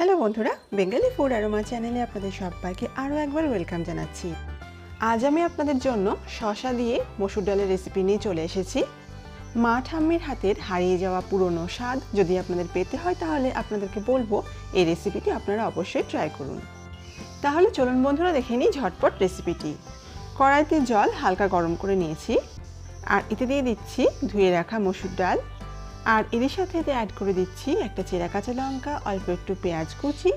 Hello বন্ধুরা, Bengali food aroma চ্যানেলে আপনাদের সবাইকে আরও একবার ওয়েলকাম জানাচ্ছি। আজ আমি আপনাদের জন্য শশা দিয়ে মসুর ডালের রেসিপি নিয়ে চলে এসেছি। মা ঠাম্মির হাতের হারিয়ে যাওয়া পুরনো স্বাদ যদি আপনাদের পেতে হয় তাহলে আপনাদেরকে বলব, এই রেসিপিটি আপনারা অবশ্যই ট্রাই করুন। তাহলে চলুন বন্ধুরা, দেখে নিই ঝটপট রেসিপিটি। কড়াইতে জল হালকা গরম করে নিয়েছি। আর এতে দিয়ে দিচ্ছি ধুয়ে রাখা মসুর ডাল। আর এর সাথে এতে অ্যাড করে দিচ্ছি একটা চেরা কাঁচা লঙ্কা, অল্প একটু পেঁয়াজ কুচি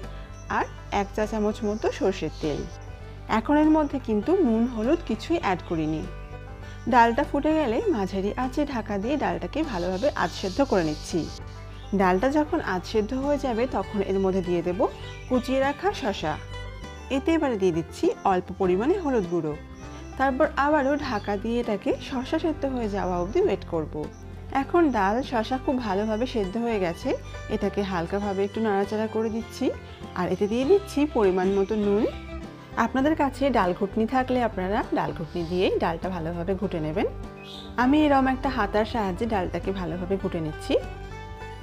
আর এক চা চামচ মতো সর্ষের তেল। এখন এর মধ্যে কিন্তু নুন, হলুদ কিছুই অ্যাড করিনি। ডালটা ফুটে গেলে মাঝারি আঁচে ঢাকা দিয়ে ডালটাকে ভালোভাবে আধ সেদ্ধ করে নিচ্ছি। ডালটা যখন আধ সেদ্ধ হয়ে যাবে, তখন এর মধ্যে দিয়ে দেব কুচিয়ে রাখা শশা এতে এবারে দিয়ে দিচ্ছি অল্প পরিমাণে হলুদ গুঁড়ো। তারপর আবারও ঢাকা দিয়ে এটাকে শশা সেদ্ধ হয়ে যাওয়া অবধি ওয়েট করব। এখন ডাল শশা খুব ভালোভাবে সেদ্ধ হয়ে গেছে। এটাকে হালকাভাবে একটু নাড়াচাড়া করে দিচ্ছি। আর এতে দিয়ে দিচ্ছি পরিমাণ মতো নুন। আপনাদের কাছে ডাল ঘুটনি থাকলে আপনারা ডাল ঘুটনি দিয়েই ডালটা ভালোভাবে ঘুটে নেবেন। আমি এরম একটা হাতার সাহায্যে ডালটাকে ভালোভাবে ঘুটে নিচ্ছি।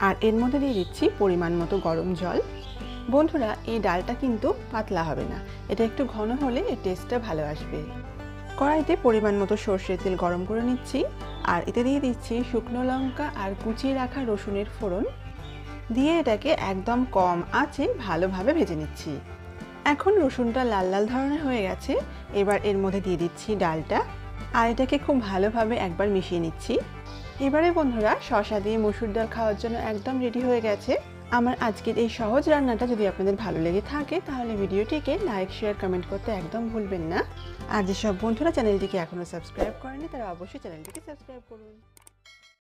আর এর মধ্যে দিয়ে দিচ্ছি পরিমাণ মতো গরম জল। বন্ধুরা, এই ডালটা কিন্তু পাতলা হবে না। এটা একটু ঘন হলে এর টেস্টটা ভালো আসবে। কড়াইতে পরিমাণ মতো সর্ষের তেল গরম করে নিচ্ছি। আর এতে দিয়ে দিচ্ছি শুকনো লঙ্কা আর কুচিয়ে রাখা রসুনের ফোড়ন। দিয়ে এটাকে একদম কম আঁচে ভালোভাবে ভেজে নিচ্ছি। এখন রসুনটা লাল লাল ধরনের হয়ে গেছে, এবার এর মধ্যে দিয়ে দিচ্ছি ডালটা। আর এটাকে খুব ভালোভাবে একবার মিশিয়ে নিচ্ছি। এবারে বন্ধুরা শশা দিয়ে মসুর ডাল খাওয়ার জন্য একদম রেডি হয়ে গেছে। আমার আজকের এই সহজ রান্নাটা যদি আপনাদের ভালো লেগে থাকে, তাহলে ভিডিওটিকে লাইক শেয়ার কমেন্ট করতে একদম ভুলবেন না। আর যেসব বন্ধুরা চ্যানেলটিকে এখনও সাবস্ক্রাইব করেনি, তারা অবশ্যই চ্যানেলটিকে সাবস্ক্রাইব করুন।